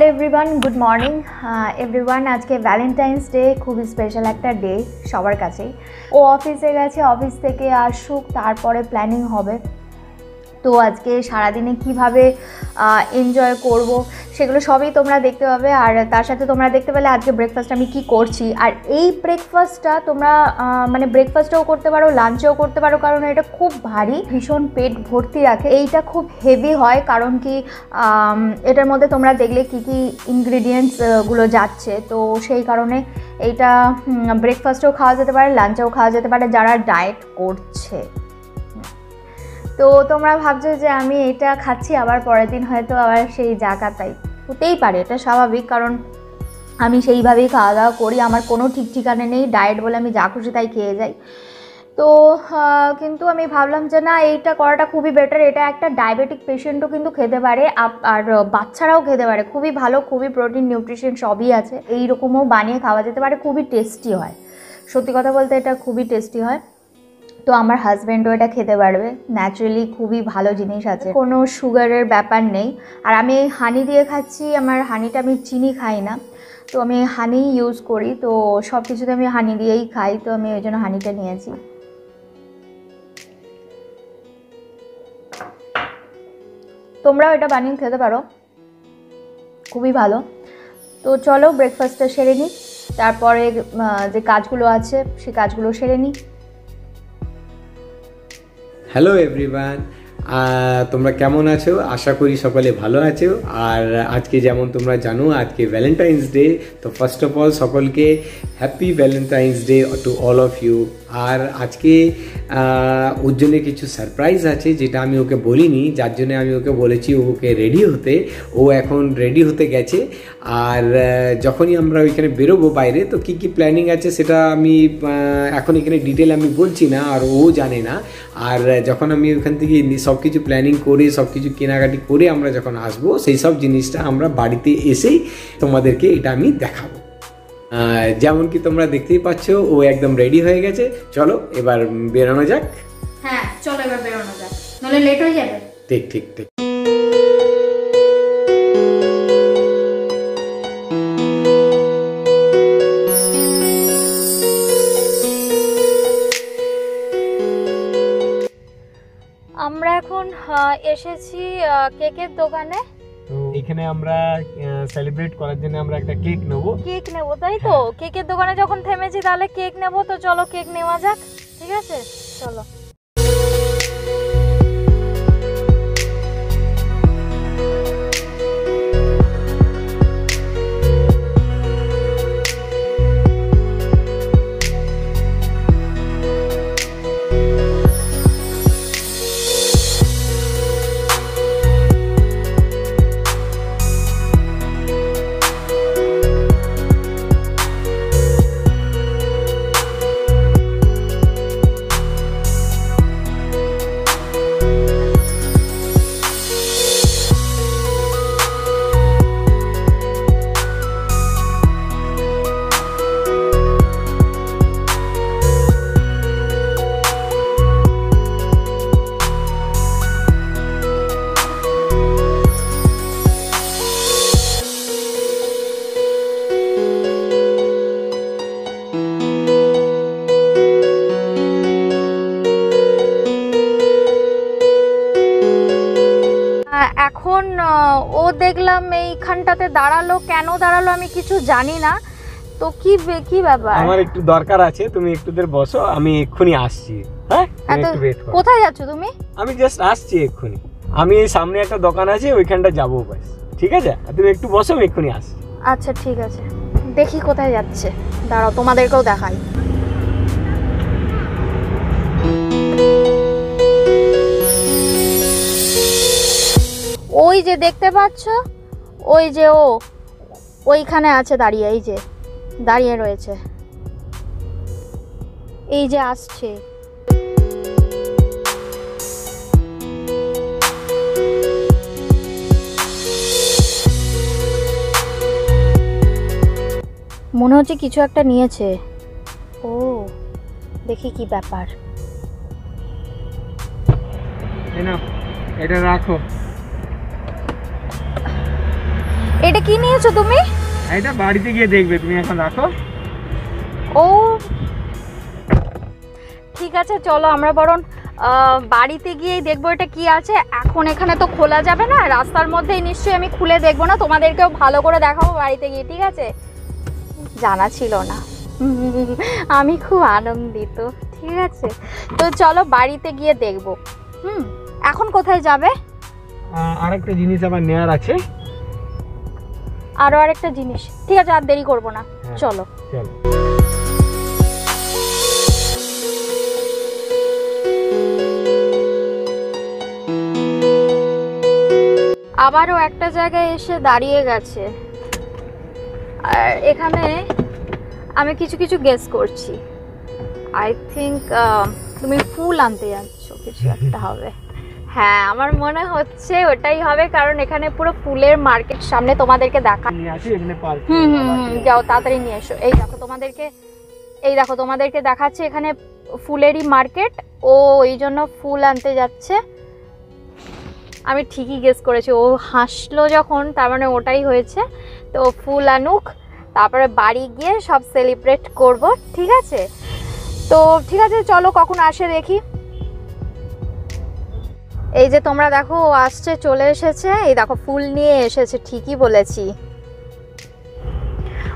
Hello everyone good morning everyone আজকে Valentine's day খুবই special একটা ডে সবার কাছেই ও অফিসে গেছে অফিস থেকে আসুক, তারপরে প্ল্যানিং হবে। তো আজকে সারাদিনে কীভাবে এনজয় করব সেগুলো সবই তোমরা দেখতে পাবে, আর তার সাথে তোমরা দেখতে পেলে আজকে ব্রেকফাস্ট আমি কি করছি। আর এই ব্রেকফাস্টটা তোমরা মানে ব্রেকফাস্টও করতে পারো লাঞ্চেও করতে পারো, কারণ এটা খুব ভারী, ভীষণ পেট ভর্তি রাখে। এইটা খুব হেভি হয়, কারণ কি এটার মধ্যে তোমরা দেখলে কি কি ইনগ্রিডিয়েন্টসগুলো যাচ্ছে। তো সেই কারণে এইটা ব্রেকফাস্টেও খাওয়া যেতে পারে লাঞ্চেও খাওয়া যেতে পারে, যারা ডায়েট করছে। তো তোমরা ভাবছ যে আমি এটা খাচ্ছি, আবার পরের দিন হয়তো আবার সেই জায়গাটাই হতেই পারে, এটা স্বাভাবিক। কারণ আমি সেইভাবেই খাওয়া দাওয়া করি, আমার কোনো ঠিক ঠিকানা নেই, ডায়েট বলে আমি যা খুশি তাই খেয়ে যাই। তো কিন্তু আমি ভাবলাম যে না, এইটা করাটা খুবই বেটার এটা একটা ডায়াবেটিক পেশেন্টও কিন্তু খেতে পারে আর বাচ্চারাও খেতে পারে, খুবই ভালো, খুবই প্রোটিন নিউট্রিশন সবই আছে এই রকমও বানিয়ে খাওয়া যেতে পারে, খুবই টেস্টি হয়। সত্যি কথা বলতে এটা খুবই টেস্টি হয়। তো আমার হাজব্যান্ডও এটা খেতে পারবে। ন্যাচারালি খুবই ভালো জিনিস আছে। কোনো সুগারের ব্যাপার নেই। আর আমি হানি দিয়ে খাচ্ছি, আমার হানিটা আমি চিনি খাই না। তো আমি হানি ইউজ করি, তো সব কিছুতে আমি হানি দিয়েই খাই, তো আমি ওই জন্য হানিটা নিয়েছি। তোমরাও এটা বানিয়ে খেতে পারো। খুবই ভালো। তো চলো ব্রেকফাস্টটা সেরে নিই। তারপরে যে কাজগুলো আছে, সে কাজগুলো সেরে নিই। হ্যালো এভরিওয়ান তোমরা কেমন আছো? আশা করি সকলে ভালো আছো। আর আজকে যেমন তোমরা জানো, আজকে ভ্যালেন্টাইন্স ডে তো ফার্স্ট অফ অল সকলকে happy Valentine's day to all of you আর আজকে ওর জন্য কিছু সারপ্রাইজ আছে যেটা আমি ওকে বলিনি, যার জন্য আমি ওকে বলেছি ওকে রেডি হতে, ও এখন রেডি হতে গেছে। আর যখনই আমরা ওইখানে বেরোবো বাইরে, তো কি কি প্ল্যানিং আছে সেটা আমি এখন এখানে ডিটেল আমি বলছি না, আর ও জানে না। আর যখন আমি ওখান থেকে সব কিছু প্ল্যানিং করে সব কিছু কেনাকাটি করে আমরা যখন আসব, সেই সব জিনিসটা আমরা বাড়িতে এসেই তোমাদেরকে এটা আমি দেখাবো। যেমন কি তোমরা দেখতেই পাচ্ছ ও একদম রেডি হয়ে গেছে। চলো এবার বেরোনো যাক। হ্যাঁ চলো এবার বেরোনো যাক। নাহলে লেট হয়ে যাবে। ঠিক ঠিক ঠিক। আমরা এখন এসেছি কেকের দোকানে। তো এখানে আমরা সেলিব্রেট করার জন্য আমরা একটা কেক নেব। কেক নেব তাই তো? কেকের দোকানে যখন থেমেছি তাহলে কেক নেব তো চলো কেক নেওয়া যাক। ঠিক আছে? চলো। এখন ও দেখলাম এইখানটাতে দাঁড়াল। কেন দাঁড়াল আমি কিছু জানি না। তো কি কি ব্যাপার? আমার একটু দরকার আছে তুমি একটু দের বসো আমি এক্ষুনি আসছি। হ্যাঁ? কোথায় যাচ্ছ তুমি? আমি জাস্ট আসছি এক্ষুনি। আমি সামনে একটা দোকান আছে ওইখানটা যাব ব্যাস। ঠিক আছে? তুমি একটু বসো আমি এক্ষুনি আসছি। আচ্ছা ঠিক আছে। দেখি কোথায় যাচ্ছে। দাঁড়াও তোমাদেরকেও দেখাই। ওই যে দেখতে পাচ্ছ? ওই যে ও, ওইখানে আছে দাঁড়িয়ে, এই যে, দাঁড়িয়ে রয়েছে। এই যে আসছে। মনে হচ্ছে কিছু একটা নিয়েছে। ও, দেখি কি ব্যাপার। এটা রাখো। এটা কি নিয়েছো তুমি? এটা বাড়িতে গিয়ে দেখবে তুমি এখন রাখো। ও। ঠিক আছে চলো আমরা বরং বাড়িতে গিয়েই দেখব এটা কি আছে। এখন এখানে তো খোলা যাবে না রাস্তার মধ্যেই নিশ্চয়ই আমি খুলে দেখব না তোমাদেরকেও ভালো করে দেখাবো বাড়িতে গিয়ে ঠিক আছে? জানা ছিল না। আমি খুব আনন্দিত ঠিক আছে? তো চলো বাড়িতে গিয়ে দেখব। হুম এখন কোথায় যাবে? আরেকটা জিনিস আমার নেওয়ার আছে। আরও আরেকটা জিনিস। ঠিক আছে আর দেরি করব না। হ্যাঁ। চলো। চলো। আবারও একটা জায়গায় এসে দাঁড়িয়ে গেছে। আর এখানে আমি কিছু কিছু গেস করছি। আই থিঙ্ক তুমি ফুল আনতে যাচ্ছ কিছু একটা হবে। হ্যাঁ আমার মনে হচ্ছে ওটাই হবে কারণ এখানে পুরো ফুলের মার্কেট সামনে তোমাদেরকে দেখা হুম হুম যাও তাড়াতাড়ি নিয়ে এসো। এই দেখো তোমাদেরকে এই দেখো তোমাদেরকে দেখাচ্ছে এখানে ফুলেরই মার্কেট। ও এই জন্য ফুল আনতে যাচ্ছে। আমি ঠিকই গেস করেছি ও হাসলো যখন তার মানে ওটাই হয়েছে। তো ফুল আনুক তারপরে বাড়ি গিয়ে সব সেলিব্রেট করব ঠিক আছে? তো ঠিক আছে চলো কখন আসে দেখি। এই যে তোমরা দেখো, ও আসছে, চলে এসেছে। এই দেখো, ফুল নিয়ে এসেছে, ঠিকই বলেছি।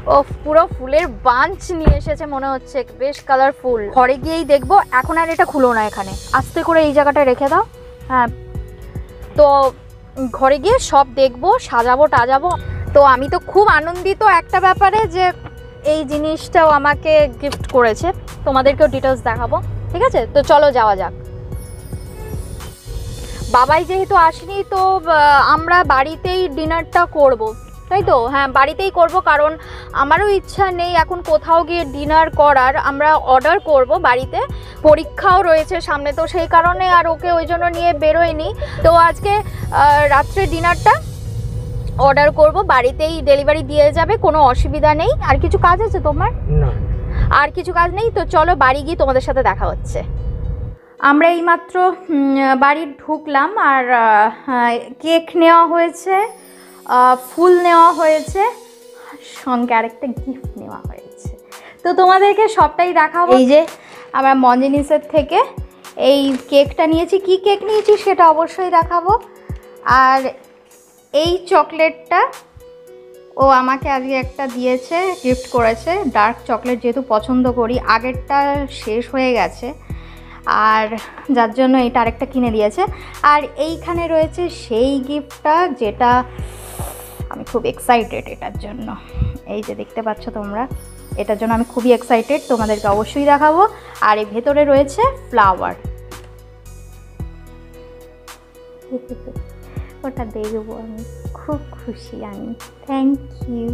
ও পুরো ফুলের বাঞ্চ নিয়ে এসেছে মনে হচ্ছে, বেশ কালারফুল ঘরে গিয়েই দেখব, এখন আর এটা খুলো না এখানে। আস্তে করে এই জায়গাটা রেখে দাও। হ্যাঁ। তো ঘরে গিয়ে সব দেখব, সাজাবো, টাজাবো। তো আমি তো খুব আনন্দিত একটা ব্যাপারে যে এই জিনিসটাও আমাকে গিফট করেছে। তোমাদেরকেও ডিটেলস দেখাবো। ঠিক আছে? তো চলো যাওয়া যাক। বাবাই যেহেতু আসেনি তো আমরা বাড়িতেই ডিনারটা করব। তাই তো? হ্যাঁ বাড়িতেই করব কারণ আমারও ইচ্ছা নেই এখন কোথাও গিয়ে ডিনার করার। আমরা অর্ডার করব বাড়িতে পরীক্ষাও রয়েছে সামনে তো সেই কারণে আর ওকে ওই জন্য নিয়ে বেরোয়নি। তো আজকে রাত্রে ডিনারটা অর্ডার করব বাড়িতেই ডেলিভারি দিয়ে যাবে কোনো অসুবিধা নেই। আর কিছু কাজ আছে তোমার? আর কিছু কাজ নেই? তো চলো বাড়ি গিয়ে তোমাদের সাথে দেখা হচ্ছে। আমরা এইমাত্র বাড়ি ঢুকলাম আর কেক নেওয়া হয়েছে ফুল নেওয়া হয়েছে সঙ্গে আরেকটা গিফট নেওয়া হয়েছে। তো তোমাদেরকে সবটাই দেখাবো। এই যে। আমরা মঞ্জিনিসের থেকে এই কেকটা নিয়েছি। কি কেক নিয়েছি সেটা অবশ্যই দেখাবো। আর এই চকলেটটা ও আমাকে আজকে একটা দিয়েছে গিফট করেছে। ডার্ক চকলেট যেহেতু পছন্দ করি আগেরটা শেষ হয়ে গেছে। আর যার জন্য এটা আরেকটা কিনে দিয়েছে। আর এইখানে রয়েছে সেই গিফটটা যেটা আমি খুব এক্সাইটেড এটার জন্য। এই যে দেখতে পাচ্ছ তোমরা, এটার জন্য আমি খুবই এক্সাইটেড তোমাদেরকে অবশ্যই দেখাবো। আর এর ভেতরে রয়েছে ফ্লাওয়ার ওটা দেখব আমি, খুব খুশি আমি। থ্যাংক ইউ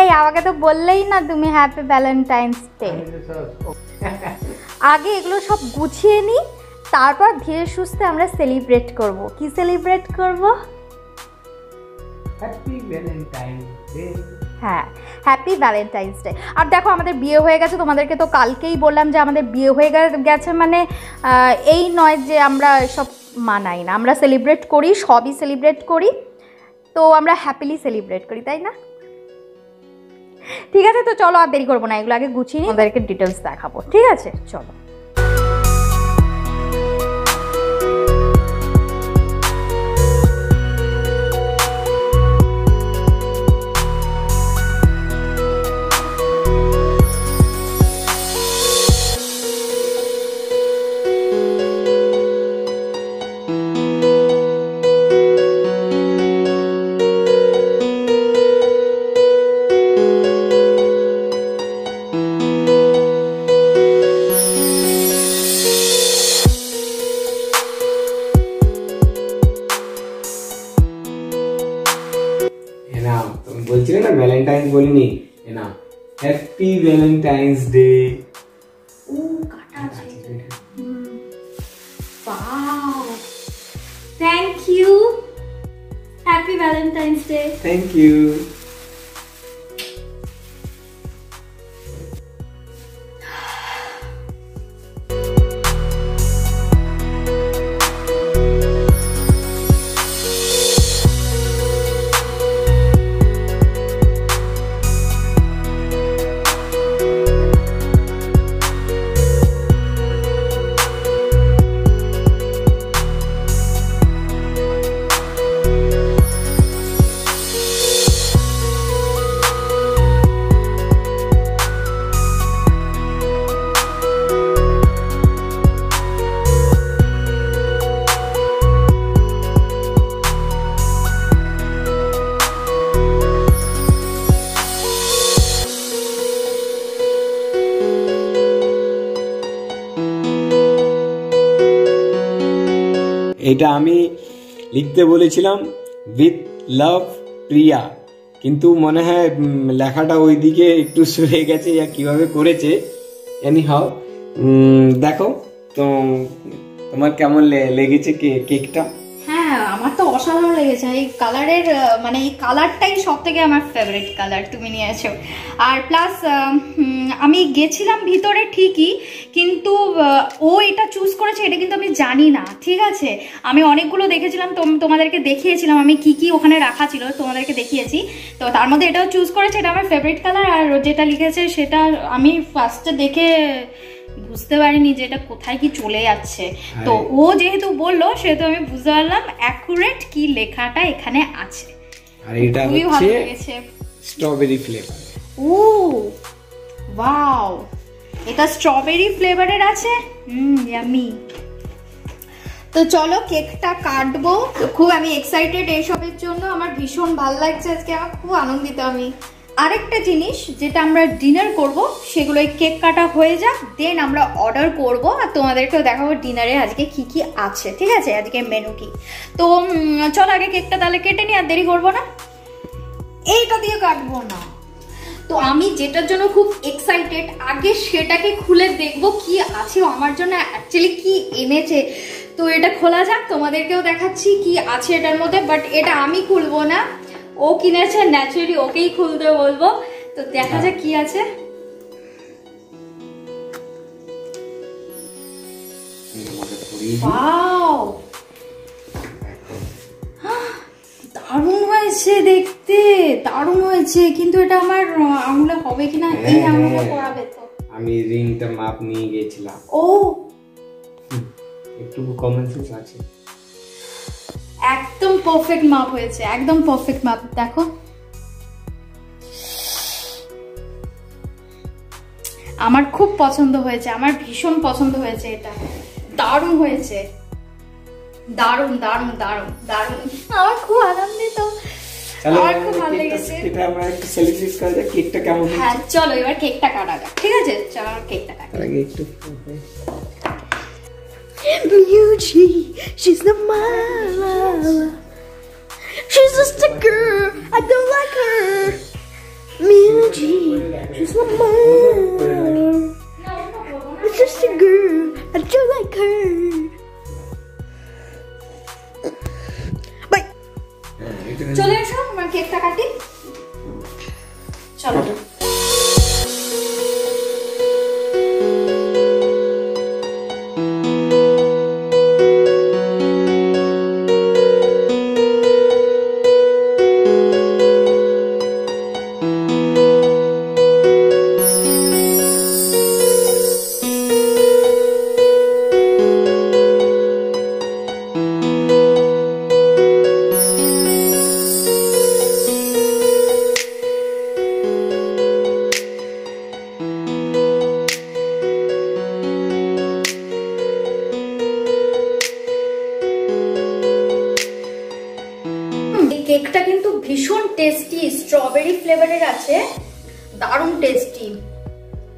এই আমাকে তো বললেই না তুমি হ্যাপি ভ্যালেন্টাইন্স ডে আগে এগুলো সব গুছিয়ে নিই তারপর ধীরে সুস্থে আমরা সেলিব্রেট করব। কি সেলিব্রেট করব? হ্যাপি ভ্যালেন্টাইন ডে হ্যাঁ হ্যাপি ভ্যালেন্টাইন্স ডে আর দেখো আমাদের বিয়ে হয়ে গেছে তোমাদেরকে তো কালকেই বললাম যে আমাদের বিয়ে হয়ে গেছে মানে এই নয় যে আমরা সব মানাই না। আমরা সেলিব্রেট করি সবই সেলিব্রেট করি তো আমরা হ্যাপিলি সেলিব্রেট করি তাই না? ঠিক আছে তো চলো আর দেরি করব না এগুলো আগে গুছিয়ে নিই। ওদেরকে ডিটেলস দেখাবো। ঠিক আছে চলো। Valentine's Day. Ooh. Hmm. Wow. Thank you. Happy Valentine's Day. Thank you. এটা আমি লিখতে বলেছিলাম উইথ লাভ প্রিয়া। কিন্তু মনে হয় লেখাটা ওই দিকে একটু সরে গেছে ইয়া কীভাবে করেছে এনি হাও দেখো, তো তোমার কেমন লেগেছে কেকটা? আমার তো অসাধারণ লেগেছে। এই কালারের মানে এই কালারটাই সব থেকে আমার ফেভারিট কালার তুমি নিয়েছো। আর প্লাস আমি গেছিলাম ভিতরে ঠিকই, কিন্তু ও এটা চুজ করেছে, এটা কিন্তু আমি জানি না। ঠিক আছে? আমি অনেকগুলো দেখেছিলাম, তোম- তোমাদেরকে দেখিয়েছিলাম, আমি কি কি ওখানে রাখা ছিল, তোমাদেরকে দেখিয়েছি। তো তার মধ্যে এটাও চুজ করেছে, এটা আমার ফেভারিট কালার আর যেটা লিখেছে সেটা আমি ফার্স্টে দেখে বুঝতে পারিনি যে এটা কোথায় কি চলে যাচ্ছে। তো ও যেহেতু বলল সেহেতু আমি বুঝতে পারলাম অ্যাকুরেট কি লেখাটা এখানে আছে। আর এটা হচ্ছে স্ট্রবেরি ফ্লেভার ও ওয়াও এটা স্ট্রবেরি ফ্লেভারের আছে? হুম ইয়ামি তো চলো কেকটা কাটবো। খুব আমি এক্সাইটেড এইসবের জন্য। আমার ভীষণ ভালো লাগছে আজকে। আমার খুব আনন্দিত আমি। আরেকটা জিনিস যেটা আমরা ডিনার করব, সেগুলো এই কেক কাটা হয়ে যাক দেন আমরা অর্ডার করব, আর তোমাদেরকেও দেখাবো ডিনারে আজকে কি কি আছে, ঠিক আছে? আজকে মেনু কি। তো চলো আগে কেকটা তাহলে কেটে নি আর দেরি করব না। এইটা দিয়ে কাটবো না। তো আমি যেটার জন্য খুব এক্সাইটেড আগে সেটাকে খুলে দেখব কি আছে আমার জন্য অ্যাকচুয়ালি কি এনেছে। তো এটা খোলা যাক, তোমাদেরকেও দেখাচ্ছি কি আছে এটার মধ্যে বাট এটা আমি খুলবো না। ও কিনেছে ন্যাচারালি ওকেই খুলতে বলব। তো দেখা যাক কি আছে। দারুণ হয়েছে দেখতে দারুণ হয়েছে। কিন্তু এটা আমার আঙুলে হবে কিনা এই হ্যাঁ, আঙুলে হ্যাঁ। পড়াবে তো। আমি রিংটা মাপ নিয়ে গেছিলাম। ও! একটু আছে। একদম পারফেক্ট মাপ হয়েছে একদম পারফেক্ট মাপ দেখো। আমার খুব পছন্দ হয়েছে আমার ভীষণ পছন্দ হয়েছে এটা। দারুণ হয়েছে। দারুণ দারুণ দারুণ দারুণ। আমার খুব আনন্দিত। আমার খুব ভালো লেগেছে। এটা আমরা একটু সেলিব্রেট করা যাক কেকটা কেমন হ্যাঁ চলো এবার কেকটা কাটা যাক ঠিক আছে? চলো কেকটা কাটা। আগে একটু Beauty, she's the mama. She's just a girl, I don't like her. Beauty, she's the mama. It's just a girl, I don't like her. Bye. চলে এসো আমার কেকটা কাটি চলো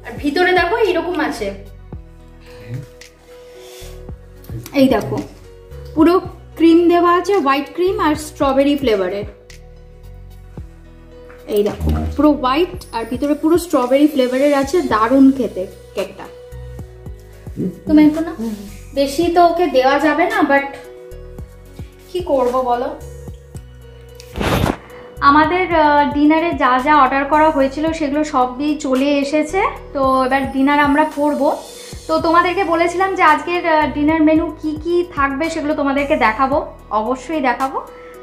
আর ভিতরে দেখো এরকম আছে। এই দেখো পুরো ক্রিম দেওয়া আছে হোয়াইট ক্রিম আর স্ট্রবেরি ফ্লেভারের এই দেখো পুরো হোয়াইট আর ভিতরে পুরো স্ট্রবেরি ফ্লেভারের আছে দারুণ খেতে কেকটা তুমি একটু না বেশি তো ওকে দেওয়া যাবে না বাট কি করব বলো? আমাদের ডিনারে যা যা অর্ডার করা হয়েছিল সেগুলো সবই চলে এসেছে। তো এবার ডিনার আমরা করব। তো তোমাদেরকে বলেছিলাম যে আজকের ডিনার মেনু কি কি থাকবে সেগুলো তোমাদেরকে দেখাবো। অবশ্যই দেখাবো।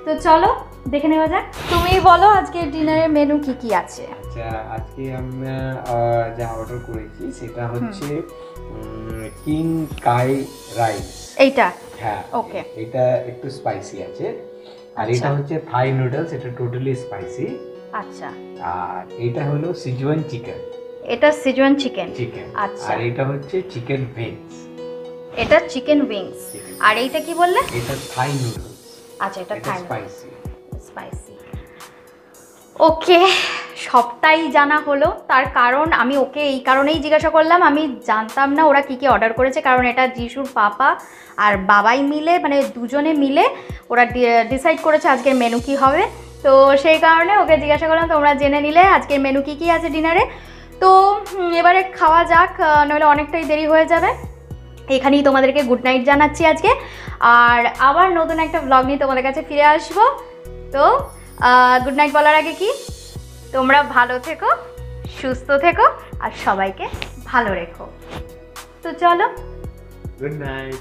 তো চলো দেখে নেওয়া যাক। তুমি বলো আজকের ডিনারের মেনু কি কি আছে? আচ্ছা আজকে আমরা যা অর্ডার করেছি সেটা হচ্ছে কিং কাই রাইস এইটা? হ্যাঁ ওকে এটা একটু স্পাইসি আছে। আর আচ্ছা। এটা হচ্ছে থাই নুডলস এটা টোটালি স্পাইসি আচ্ছা। আর এটা হলো সিজুয়ান চিকেন এটা সিজুয়ান চিকেন চিকেন আচ্ছা। আর এটা হচ্ছে চিকেন উইংস এটা চিকেন উইংস আর এইটা কি বললে? এটা থাই নুডলস আচ্ছা এটা এটা থাই স্পাইসি স্পাইসি ওকে সবটাই জানা হলো। তার কারণ আমি ওকে এই কারণেই জিজ্ঞাসা করলাম, আমি জানতাম না ওরা কী কী অর্ডার করেছে, কারণ এটা যিশুর পাপা আর বাবাই মিলে মানে দুজনে মিলে ওরা ডিসাইড করেছে আজকের মেনু কী হবে। তো সেই কারণে ওকে জিজ্ঞাসা করলাম, তোমরা জেনে নিলে আজকের মেনু কী কী আছে ডিনারে তো এবারে খাওয়া যাক নইলে অনেকটাই দেরি হয়ে যাবে। এখানেই তোমাদেরকে গুড নাইট জানাচ্ছি আজকে। আর আবার নতুন একটা ব্লগ নিয়ে তোমাদের কাছে ফিরে আসব। তো গুড নাইট বলার আগে কি? তোমরা ভালো থেকো সুস্থ থেকো আর সবাইকে ভালো রেখো। তো চলো। Good night